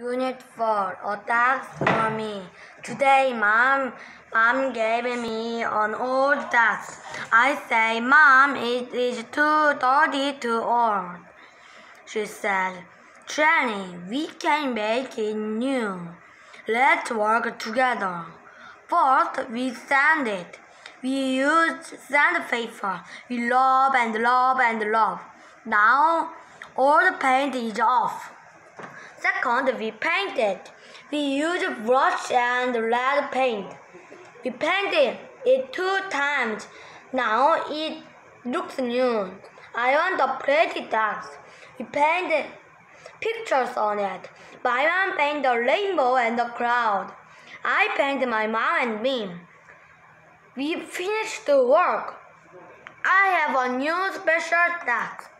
Unit 4, a task for me. Today, mom, mom gave me an old task. I say, Mom, it is too dirty too old. She said, Jenny, we can make it new. Let's work together. First, we sand it. We use sandpaper. We rub and rub and rub. Now, all the paint is off. Second, we painted. We used brush and red paint. We painted it two times. Now it looks new. I want a pretty task. We painted pictures on it. Byron painted the rainbow and the cloud. I painted my mom and me. We finished the work. I have a new special task.